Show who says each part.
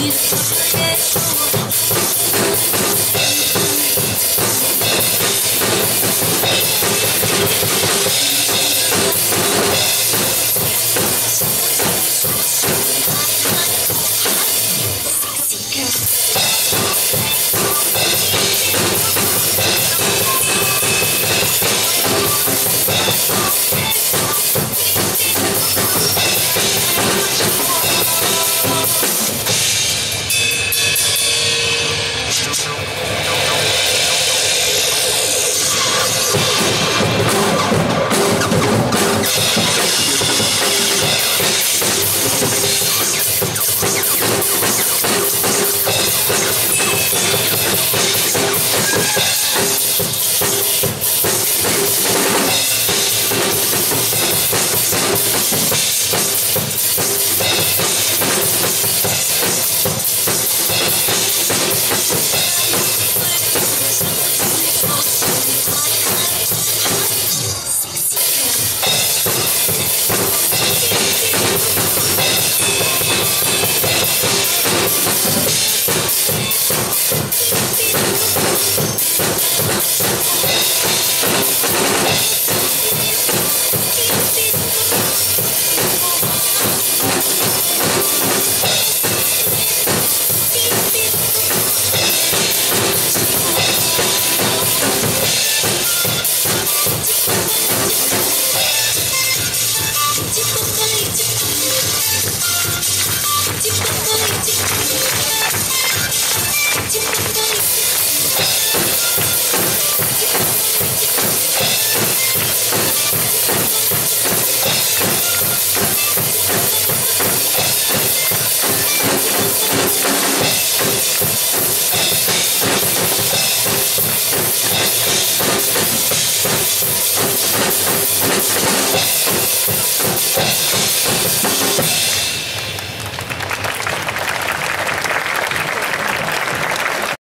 Speaker 1: Please forget.